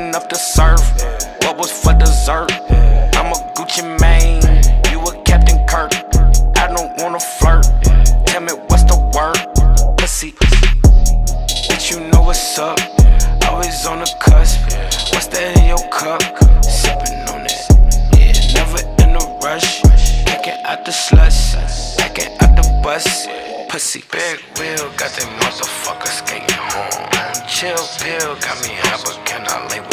whipping up the surf. What was for dessert? I'm a Gucci Mane, you a Captain Kirk. I don't wanna flirt. Tell me what's the word? Pussy. Bitch, you know what's up. Always on the cusp. What's that in your cup? Sipping on it. Yeah, never in a rush. Packing out the slush. Packing out the bus. Pussy. Big wheel, got that motherfucker skating home. Chill pill, got me high, but can I lay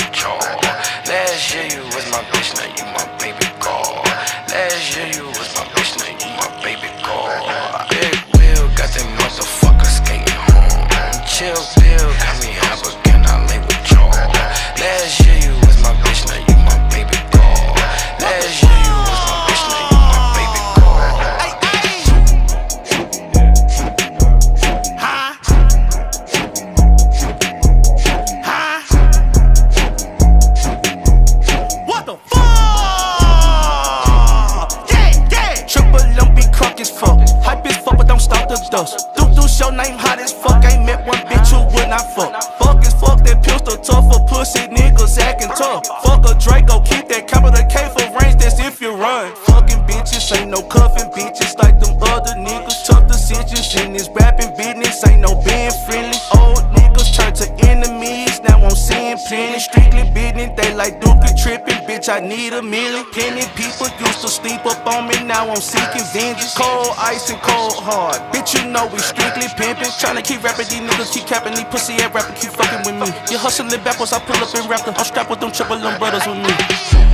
I should. The. Do do show name hot as fuck. Ain't met one bitch who would not fuck. Fuck as fuck, that pistol tough for pussy niggas acting tough. Fuck a Draco, keep that capital K for range, that's if you run. Fucking bitches, ain't no cuffing bitches like them other niggas. Tough decisions in this rapping business, ain't no being friendly. Old niggas turn to enemies, now I'm seeing plenty. Strictly business, they like tripping, bitch, I need a million. Penny people used to sleep up on me, now I'm seeking vengeance. Cold ice and cold hard, bitch, you know we strictly pimping. Tryna keep rapping, these niggas keep capping, these pussy ass rapping keep fucking with me. You hustling backwards, I pull up in raptor. I'm strapped with them triple them brothers with me.